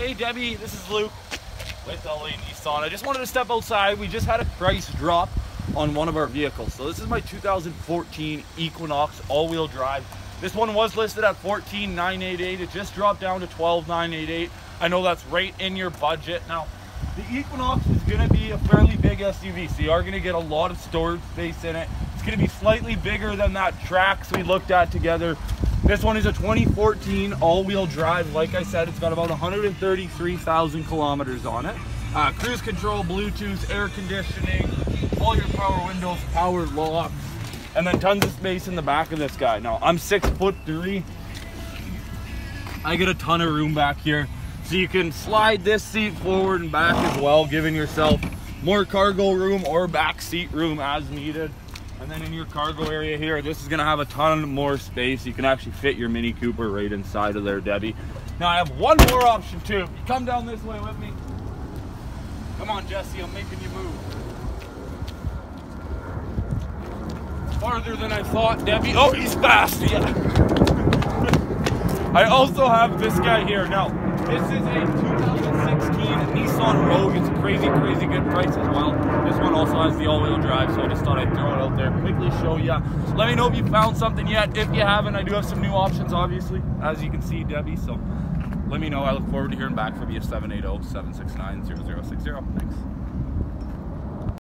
Hey Debbie, this is Luke with LA Nissan. I just wanted to step outside. We just had a price drop on one of our vehicles. So this is my 2014 Equinox all-wheel drive. This one was listed at 14,988. It just dropped down to 12,988. I know that's right in your budget. Now, the Equinox is gonna be a fairly big SUV, so you are gonna get a lot of storage space in it. It's gonna be slightly bigger than that Trax we looked at together. This one is a 2014 all-wheel drive. Like I said, it's got about 133,000 kilometers on it. Uh, cruise control, Bluetooth, air conditioning, all your power windows, power locks, and then tons of space in the back of this guy. Now, I'm six foot three. I get a ton of room back here. So you can slide this seat forward and back as well, giving yourself more cargo room or back seat room as needed. And then in your cargo area here, this is gonna have a ton more space. You can actually fit your Mini Cooper right inside of there, Debbie. Now I have one more option too. You come down this way with me. Come on, Jesse, I'm making you move. Farther than I thought, Debbie. Oh, he's fast, yeah. I also have this guy here. Now, this is a 2016 Nissan Rogue. It's a crazy, crazy good price as well. This one also has the all-wheel drive, so I just thought I'd throw it out there, quickly show you. Let me know if you found something yet. If you haven't, I do have some new options, obviously, as you can see, Debbie. So let me know. I look forward to hearing back from you, 780-769-0060. Thanks.